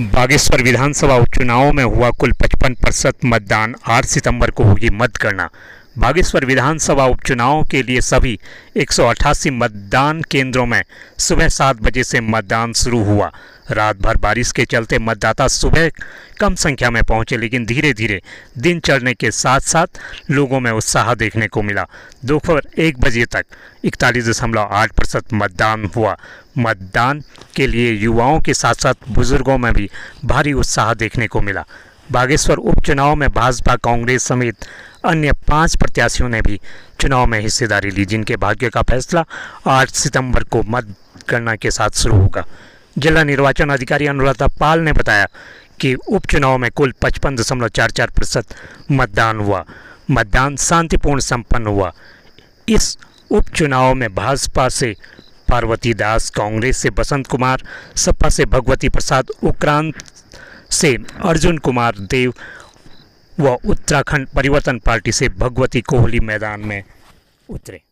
बागेश्वर विधानसभा उपचुनाव में हुआ कुल 55 प्रतिशत मतदान। 8 सितंबर को होगी मतगणना। बागेश्वर विधानसभा उपचुनावों के लिए सभी 188 मतदान केंद्रों में सुबह सात बजे से मतदान शुरू हुआ। रात भर बारिश के चलते मतदाता सुबह कम संख्या में पहुँचे, लेकिन धीरे धीरे दिन चढ़ने के साथ साथ लोगों में उत्साह देखने को मिला। दोपहर एक बजे तक इकतालीस दशमलव आठ प्रतिशत मतदान हुआ। मतदान के लिए युवाओं के साथ साथ बुज़ुर्गों में भी भारी उत्साह देखने को मिला। बागेश्वर उपचुनाव में भाजपा, कांग्रेस समेत अन्य पाँच प्रत्याशियों ने भी चुनाव में हिस्सेदारी ली, जिनके भाग्य का फैसला 8 सितंबर को मतगणना के साथ शुरू होगा। जिला निर्वाचन अधिकारी अनुराधा पाल ने बताया कि उपचुनाव में कुल पचपन दशमलव चार चार प्रतिशत मतदान हुआ। मतदान शांतिपूर्ण संपन्न हुआ। इस उपचुनाव में भाजपा से पार्वती दास, कांग्रेस से बसंत कुमार, सपा से भगवती प्रसाद, उक्रांत से अर्जुन कुमार देव व उत्तराखंड परिवर्तन पार्टी से भगवती कोहली मैदान में उतरे।